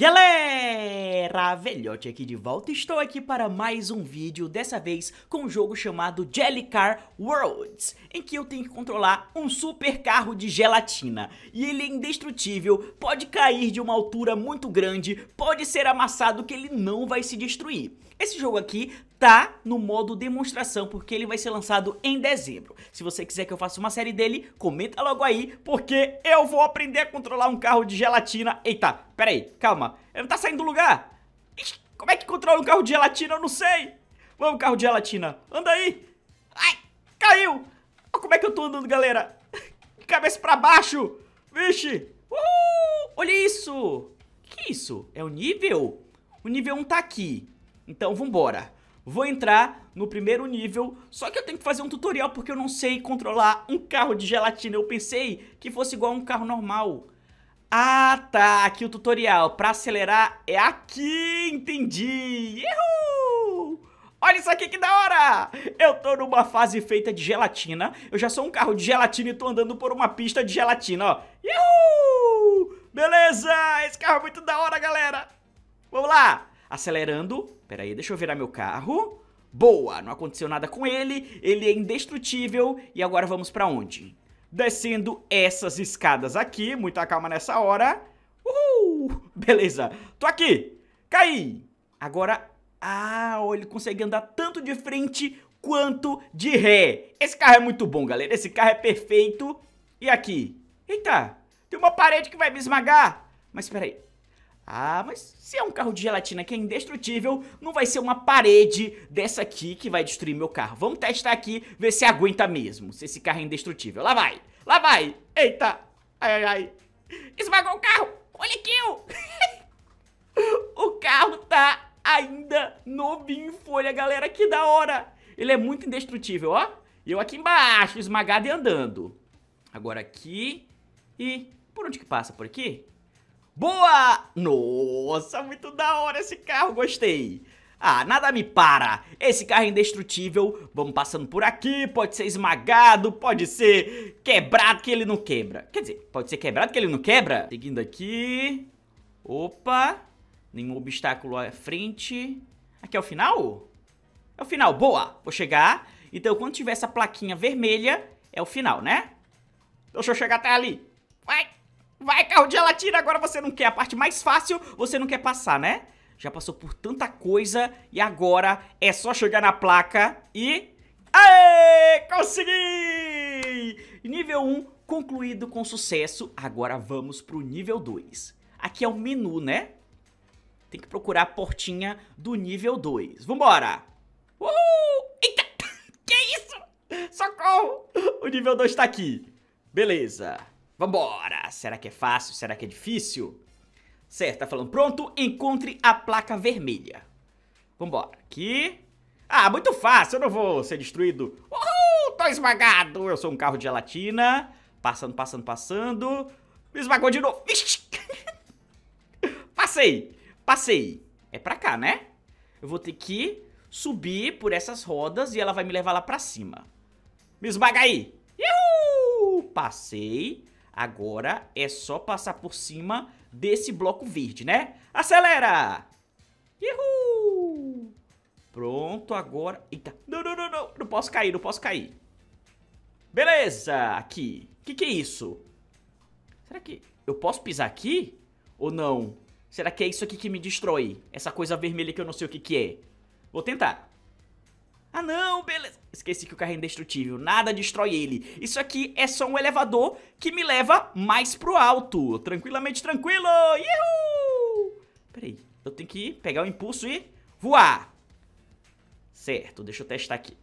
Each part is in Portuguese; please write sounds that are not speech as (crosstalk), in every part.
Galera, velhote aqui de volta, estou aqui para mais um vídeo, dessa vez com um jogo chamado Jellycar Worlds, em que eu tenho que controlar um super carro de gelatina, e ele é indestrutível, pode cair de uma altura muito grande, pode ser amassado que ele não vai se destruir. Esse jogo aqui tá no modo demonstração, porque ele vai ser lançado em dezembro. Se você quiser que eu faça uma série dele, comenta logo aí, porque eu vou aprender a controlar um carro de gelatina. Eita, pera aí, calma, ele não tá saindo do lugar. Como é que controla um carro de gelatina? Eu não sei. Vamos, carro de gelatina, anda aí. Ai, caiu. Olha como é que eu tô andando, galera. (laughs) Cabeça pra baixo. Vixe. Uhul, olha isso. Que isso? É o nível? O nível 1 tá aqui. Então vambora. Vou entrar no primeiro nível, só que eu tenho que fazer um tutorial porque eu não sei controlar um carro de gelatina. Eu pensei que fosse igual a um carro normal. Ah, tá, aqui o tutorial. Pra acelerar é aqui, entendi. Uhul! Olha isso aqui que da hora! Eu tô numa fase feita de gelatina. Eu já sou um carro de gelatina e tô andando por uma pista de gelatina, ó. Uhul! Beleza! Esse carro é muito da hora, galera. Vamos lá! Acelerando. Pera aí, deixa eu virar meu carro. Boa, não aconteceu nada com ele, ele é indestrutível. E agora vamos pra onde? Descendo essas escadas aqui, muita calma nessa hora. Uhul! (laughs) Beleza, tô aqui. Caí. Agora, ah, ele consegue andar tanto de frente quanto de ré. Esse carro é muito bom, galera. Esse carro é perfeito. E aqui? Eita, tem uma parede que vai me esmagar. Mas espera aí. Ah, mas se é um carro de gelatina que é indestrutível, não vai ser uma parede dessa aqui que vai destruir meu carro. Vamos testar aqui, ver se aguenta mesmo, se esse carro é indestrutível. Lá vai, lá vai. Eita, ai, ai, ai. Esmagou o carro, olha aqui. (laughs) o carro tá ainda novinho em folha, galera, que da hora. Ele é muito indestrutível, ó. E eu aqui embaixo, esmagado e andando. Agora aqui e... Por onde que passa? Por aqui? Boa! Nossa, muito da hora esse carro, gostei. Ah, nada me para. Esse carro é indestrutível. Vamos passando por aqui. Pode ser esmagado, pode ser quebrado que ele não quebra. Quer dizer, pode ser quebrado que ele não quebra. Seguindo aqui. Opa. Nenhum obstáculo à frente. Aqui é o final? É o final. Boa. Vou chegar. Então, quando tiver essa plaquinha vermelha, é o final, né? Deixa eu chegar até ali. Vai. Vai, carro de gelatina, agora você não quer a parte mais fácil, você não quer passar, né? Já passou por tanta coisa e agora é só chegar na placa e... Aê! Consegui! Nível 1 concluído com sucesso, agora vamos pro nível 2. Aqui é o menu, né? Tem que procurar a portinha do nível 2. Vambora! Uhul! Eita! (laughs) Que isso? Socorro! O nível 2 tá aqui. Beleza. Vambora! Será que é fácil? Será que é difícil? Certo, tá falando pronto, encontre a placa vermelha. Vambora, aqui. Ah, muito fácil, eu não vou ser destruído. Uhul, tô esmagado. Eu sou um carro de gelatina. Passando, passando, passando. Me esmagou de novo. (laughs) Passei, passei. É pra cá, né? Eu vou ter que subir por essas rodas e ela vai me levar lá pra cima. Me esmaga aí. Uhul, passei. Agora é só passar por cima desse bloco verde, né? Acelera! Uhul! Pronto, agora... Eita, não, não, não, não, não posso cair, não posso cair. Beleza, aqui. O que, que é isso? Será que eu posso pisar aqui? Ou não? Será que é isso aqui que me destrói? Essa coisa vermelha que eu não sei o que, que é. Vou tentar. Ah não, beleza. Esqueci que o carro é indestrutível, nada destrói ele. Isso aqui é só um elevador que me leva mais pro alto. Tranquilamente tranquilo. Uhul! Peraí, eu tenho que pegar o impulso e voar. Certo, deixa eu testar aqui.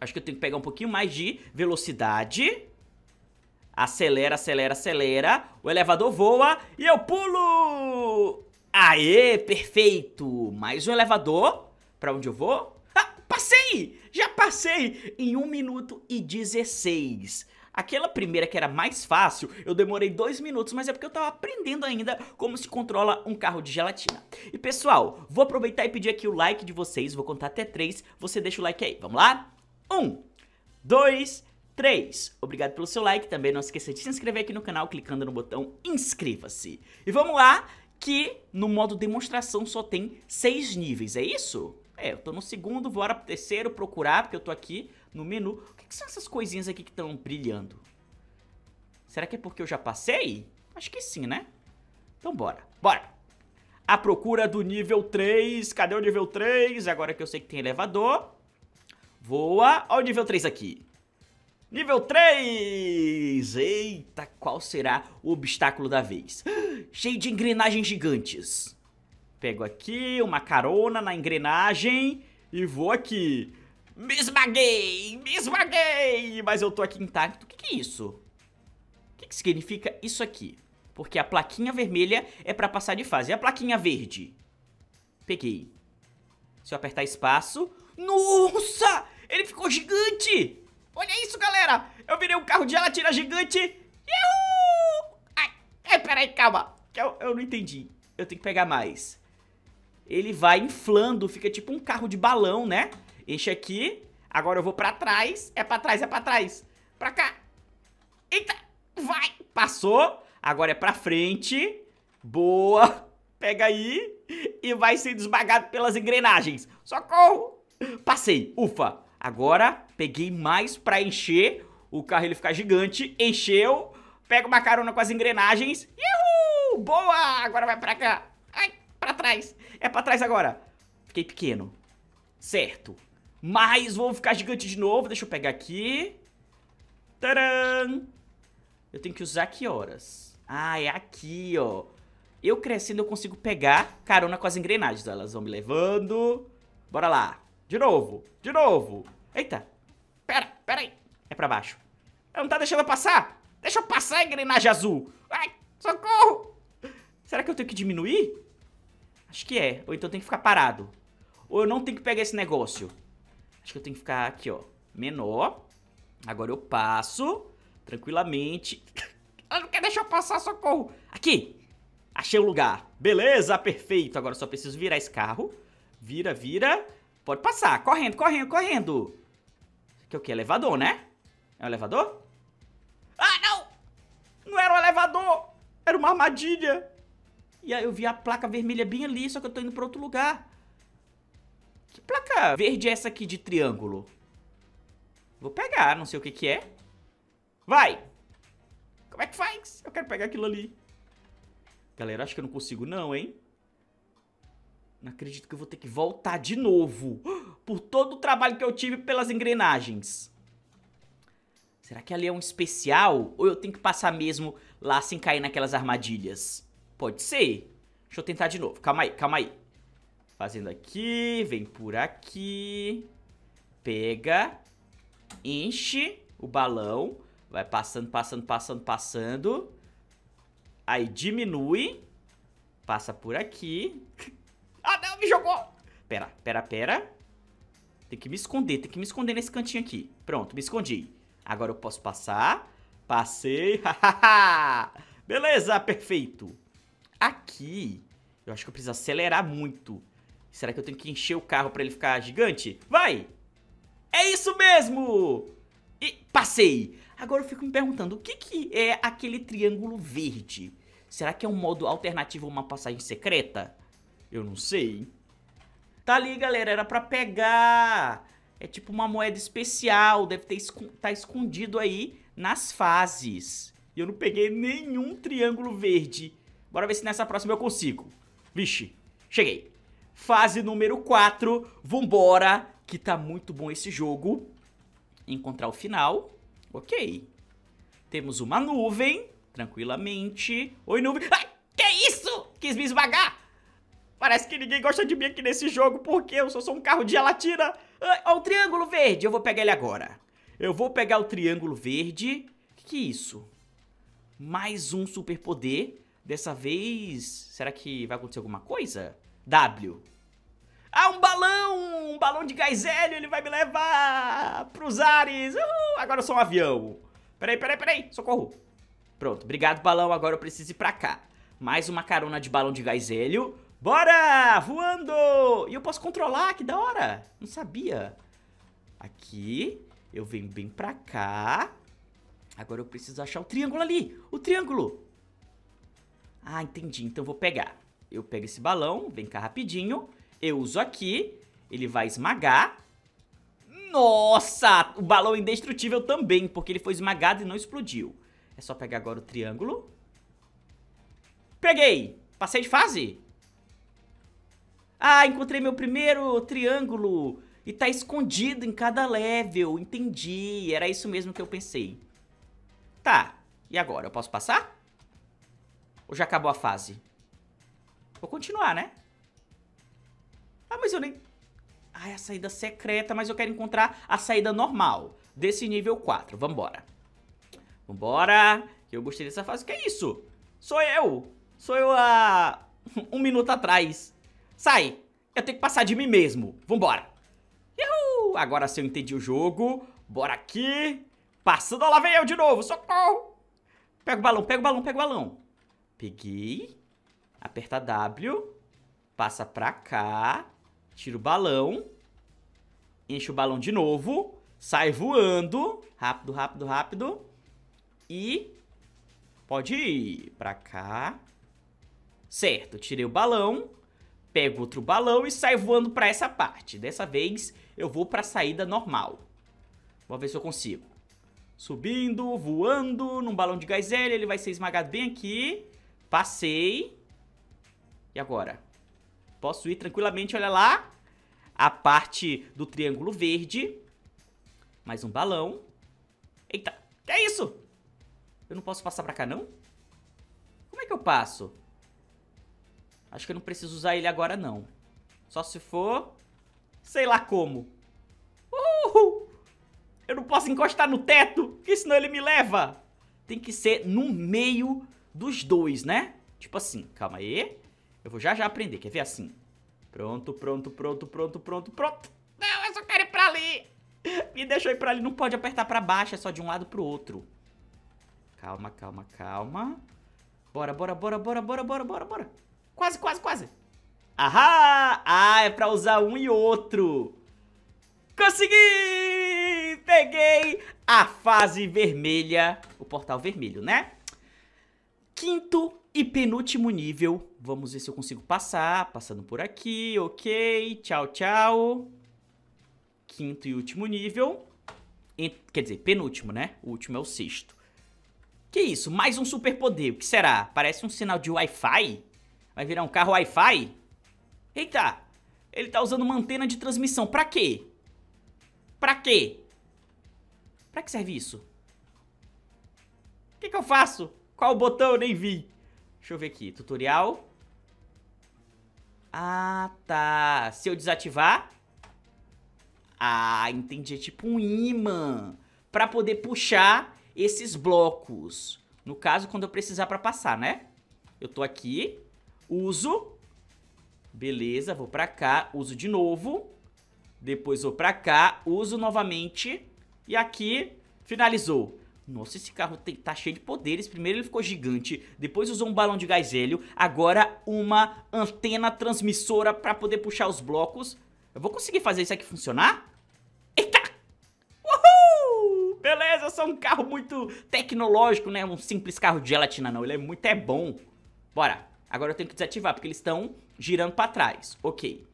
Acho que eu tenho que pegar um pouquinho mais de velocidade. Acelera, acelera, acelera. O elevador voa e eu pulo. Aê, perfeito. Mais um elevador. Pra onde eu vou? Já passei em 1 minuto e 16. Aquela primeira que era mais fácil, eu demorei 2 minutos, mas é porque eu tava aprendendo ainda como se controla um carro de gelatina. E pessoal, vou aproveitar e pedir aqui o like de vocês, vou contar até 3, você deixa o like aí, vamos lá? 1, 2, 3. Obrigado pelo seu like, também não esqueça de se inscrever aqui no canal clicando no botão inscreva-se. E vamos lá, que no modo demonstração só tem seis níveis, é isso? É, eu tô no segundo, bora pro terceiro procurar, porque eu tô aqui no menu. O que, que são essas coisinhas aqui que estão brilhando? Será que é porque eu já passei? Acho que sim, né? Então bora, bora! A procura do nível 3, cadê o nível 3? Agora que eu sei que tem elevador. Voa, olha o nível 3 aqui. Nível 3! Eita, qual será o obstáculo da vez? (gasps) Cheio de engrenagens gigantes. Pego aqui uma carona na engrenagem e vou aqui. Me esmaguei! Me esmaguei! Mas eu tô aqui intacto. O que, que é isso? O que, que significa isso aqui? Porque a plaquinha vermelha é pra passar de fase. E a plaquinha verde? Peguei. Se eu apertar espaço... Nossa! Ele ficou gigante! Olha isso, galera! Eu virei um carro de gelatina gigante! Ai, ai, peraí, calma. Eu, eu não entendi. Eu tenho que pegar mais. Ele vai inflando, fica tipo um carro de balão, né? Enche aqui. Agora eu vou pra trás. É pra trás, é pra trás. Pra cá. Eita! Vai! Passou. Agora é pra frente. Boa! (laughs) Pega aí. E vai sendo esmagado pelas engrenagens. Socorro! Passei. Ufa! Agora peguei mais pra encher. O carro ele ficar gigante. Encheu. Pega uma carona com as engrenagens. Uhul! Boa! Agora vai pra cá. Pra trás. É pra trás agora. Fiquei pequeno. Certo. Mas vou ficar gigante de novo. Deixa eu pegar aqui. Tcharam! Eu tenho que usar que horas? Ah, é aqui, ó. Eu crescendo eu consigo pegar carona com as engrenagens. Elas vão me levando. Bora lá. De novo. De novo. Eita. Pera, pera aí. É pra baixo. Não tá deixando eu passar? Deixa eu passar, engrenagem azul. Ai, socorro. Será que eu tenho que diminuir? Acho que é. Ou então tenho que ficar parado. Ou eu não tenho que pegar esse negócio. Acho que eu tenho que ficar aqui, ó. Menor. Agora eu passo. Tranquilamente. Ela (coughs) não quer deixar eu passar, socorro. Aqui. Achei o lugar. Beleza, perfeito. Agora só preciso virar esse carro. Vira, vira. Pode passar. Correndo, correndo, correndo. Aqui é o que? Elevador, né? É um elevador? Ah, não! Não era um elevador. Era uma armadilha. E aí eu vi a placa vermelha bem ali, só que eu tô indo pra outro lugar. Que placa verde é essa aqui de triângulo? Vou pegar, não sei o que que é. Vai! Como é que faz? Eu quero pegar aquilo ali. Galera, acho que eu não consigo não, hein? Não acredito que eu vou ter que voltar de novo. (gasps) Por todo o trabalho que eu tive pelas engrenagens. Será que ali é um especial? Ou eu tenho que passar mesmo lá sem cair naquelas armadilhas? Pode ser. Deixa eu tentar de novo. Calma aí, calma aí. Fazendo aqui, vem por aqui. Pega. Enche o balão. Vai passando, passando, passando, passando. Aí diminui. Passa por aqui. (laughs) ah, não, me jogou. Pera, pera, pera. Tem que me esconder, tem que me esconder nesse cantinho aqui. Pronto, me escondi. Agora eu posso passar. Passei. (laughs) Beleza, perfeito. Aqui, eu acho que eu preciso acelerar muito. Será que eu tenho que encher o carro pra ele ficar gigante? Vai! É isso mesmo! E passei! Agora eu fico me perguntando, o que, que é aquele triângulo verde? Será que é um modo alternativo a uma passagem secreta? Eu não sei. Tá ali, galera, era pra pegar. É tipo uma moeda especial, deve ter tá escondido aí nas fases. E eu não peguei nenhum triângulo verde. Bora ver se nessa próxima eu consigo. Vixe, cheguei. Fase número 4, vambora, que tá muito bom esse jogo. Encontrar o final, ok. Temos uma nuvem, tranquilamente. Oi, nuvem. Ai, que isso? Quis me esmagar. Parece que ninguém gosta de mim aqui nesse jogo, porque eu só sou um carro de gelatina. Olha o triângulo verde, eu vou pegar ele agora. Eu vou pegar o triângulo verde. Que, que é isso? Mais um superpoder. Dessa vez, será que vai acontecer alguma coisa? W. Ah, um balão! Um balão de gás hélio, ele vai me levar pros ares. Uhul, agora eu sou um avião. Peraí, peraí, peraí, socorro. Pronto, obrigado balão, agora eu preciso ir pra cá. Mais uma carona de balão de gás hélio. Bora! Voando! E eu posso controlar, que da hora. Não sabia. Aqui, eu venho bem pra cá. Agora eu preciso achar o triângulo ali. O triângulo. Ah, entendi. Então vou pegar. eu pego esse balão, vem cá rapidinho, eu uso aqui, ele vai esmagar. Nossa, o balão indestrutível também, porque ele foi esmagado e não explodiu. É só pegar agora o triângulo. Peguei! Passei de fase? Ah, encontrei meu primeiro triângulo. E tá escondido em cada level. Entendi. Era isso mesmo que eu pensei. Tá. E agora? Eu posso passar? Ou já acabou a fase? Vou continuar, né? Ah, mas eu nem... Ah, é a saída secreta, mas eu quero encontrar a saída normal desse nível 4. Vambora. Vambora. Eu gostei dessa fase. Que é isso? Sou eu. Sou eu há (laughs) um minuto atrás. Sai. Eu tenho que passar de mim mesmo. Vambora. Uhul. Agora sim eu entendi o jogo. Bora aqui. Passando, lá vem eu de novo. Socorro. Pega o balão, pega o balão, pega o balão. Peguei. Aperta W. Passa pra cá. Tira o balão. Enche o balão de novo. Sai voando. Rápido, rápido, rápido. E... Pode ir pra cá. Certo, tirei o balão. Pego outro balão e saio voando pra essa parte. Dessa vez eu vou pra saída normal. Vamos ver se eu consigo. Subindo, voando, num balão de gás hélio, ele vai ser esmagado bem aqui. Passei. E agora? Posso ir tranquilamente, olha lá. A parte do triângulo verde. Mais um balão. Eita, que é isso? Eu não posso passar pra cá, não? Como é que eu passo? Acho que eu não preciso usar ele agora, não. Só se for... Sei lá como. Uhul! Eu não posso encostar no teto, porque senão ele me leva. Tem que ser no meio dos dois, né? Tipo assim, calma aí. Eu vou já já aprender, quer ver assim? Pronto, pronto, pronto, pronto, pronto, pronto. Não, eu só quero ir pra ali. Me deixa ir pra ali, não pode apertar pra baixo, é só de um lado pro outro. Calma, calma, calma. Bora, bora, bora, bora, bora, bora, bora, bora. Quase, quase, quase. Ahá! Ah, é pra usar um e outro. Consegui! Peguei a fase vermelha, o portal vermelho, né? Quinto e penúltimo nível. Vamos ver se eu consigo passar. Passando por aqui, ok. Tchau, tchau. Quinto e último nível. Quer dizer, penúltimo, né? O último é o sexto. Que isso? Mais um superpoder. O que será? Parece um sinal de Wi-Fi? Vai virar um carro Wi-Fi? Eita! Ele tá usando uma antena de transmissão. Pra quê? Pra quê? Pra que serve isso? O que, que eu faço? Qual botão? Nem vi. Deixa eu ver aqui. Tutorial. Ah, tá. Se eu desativar... Ah, entendi. É tipo um imã. Pra poder puxar esses blocos. No caso, quando eu precisar pra passar, né? Eu tô aqui, uso, beleza, vou pra cá, uso de novo, depois vou pra cá, uso novamente, e aqui, finalizou. Nossa, esse carro tem, tá cheio de poderes. Primeiro ele ficou gigante, depois usou um balão de gás hélio, agora uma antena transmissora pra poder puxar os blocos. Eu vou conseguir fazer isso aqui funcionar? Beleza, eu sou um carro muito tecnológico, né? Um simples carro de gelatina, não. Ele é muito é bom. Bora. Agora eu tenho que desativar, porque eles estão girando pra trás. Ok.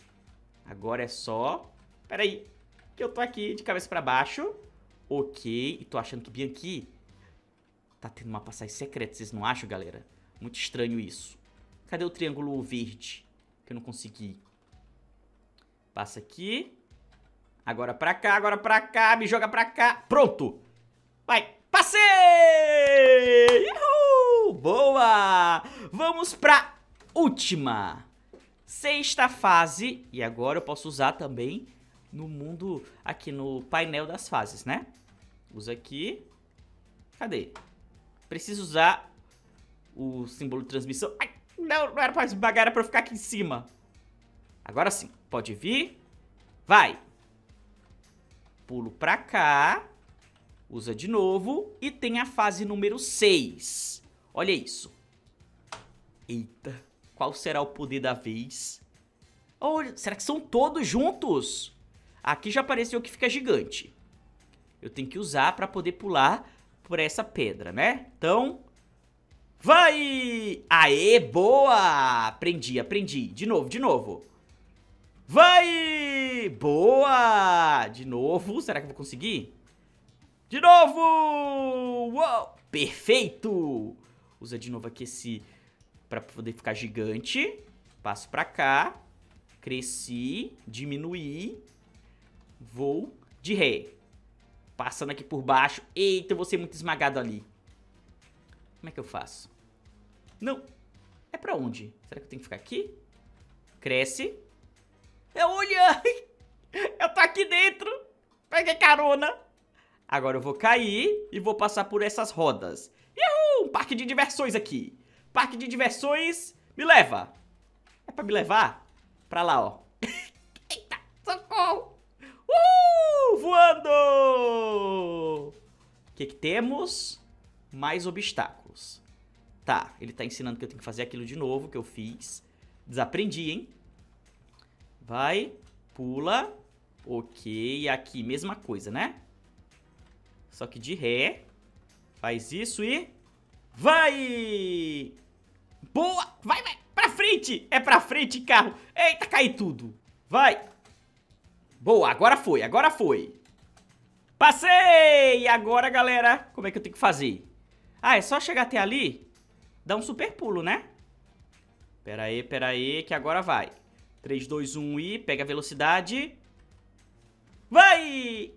Agora é só... Pera aí. Que eu tô aqui de cabeça pra baixo. Ok. E tô achando que aqui... Tá tendo uma passagem secreta, vocês não acham, galera? Muito estranho isso. Cadê o triângulo verde? Que eu não consegui. Passa aqui. Agora pra cá, agora pra cá, me joga pra cá. Pronto! Vai, passei! Uhul! Boa! Vamos pra última. Sexta fase. E agora eu posso usar também no mundo, aqui no painel das fases, né? Usa aqui. Cadê? Preciso usar o símbolo de transmissão. Ai, não, não era pra esmagar, era pra eu ficar aqui em cima. Agora sim, pode vir. Vai! Pulo pra cá. Usa de novo. E tem a fase número 6. Olha isso. Eita. Qual será o poder da vez? Olha, será que são todos juntos? Aqui já apareceu que fica gigante. Eu tenho que usar pra poder pular por essa pedra, né? Então, Vai! Aê, boa! Aprendi, aprendi. De novo, de novo. Vai! Boa! De novo. Será que eu vou conseguir? De novo! Uou! Perfeito! Usa de novo aqui esse... Pra poder ficar gigante. Passo pra cá. Cresci. Diminuí. Vou de ré. Passando aqui por baixo. Eita, eu vou ser muito esmagado ali. Como é que eu faço? Não. É pra onde? Será que eu tenho que ficar aqui? Cresce. É, olha! (laughs) Eu tô aqui dentro. Peguei carona. Agora eu vou cair e vou passar por essas rodas. Uhul! Um parque de diversões aqui. Parque de diversões. Me leva. É pra me levar? Pra lá, ó. Voando! O que que temos? Mais obstáculos. Tá, ele tá ensinando que eu tenho que fazer aquilo de novo que eu fiz. Desaprendi, hein? Vai, pula. Ok, aqui mesma coisa, né? Só que de ré. Faz isso e... Vai! Boa! Vai, vai! Pra frente! É pra frente, carro! Eita, cai tudo! Vai! Boa, agora foi, agora foi! Passei! Agora, galera, como é que eu tenho que fazer? Ah, é só chegar até ali dá um super pulo, né? Pera aí, pera aí, que agora vai. 3, 2, 1 e pega a velocidade. Vai!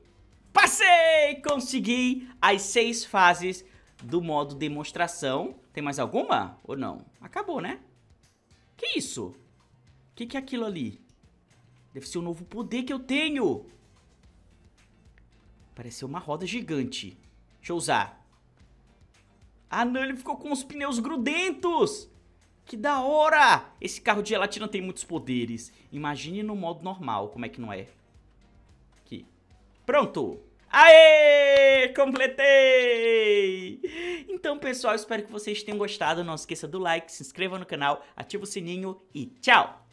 Passei! Consegui as seis fases do modo demonstração. Tem mais alguma? Ou não? Acabou, né? Que isso? O que, que é aquilo ali? Deve ser o novo poder que eu tenho. Parece uma roda gigante. Deixa eu usar. Ah não, ele ficou com os pneus grudentos! Que da hora! Esse carro de gelatina tem muitos poderes. Imagine no modo normal, como é que não é. Aqui. Pronto! Aê! Completei! Então, pessoal, espero que vocês tenham gostado. Não esqueça do like, se inscreva no canal, ativa o sininho e tchau!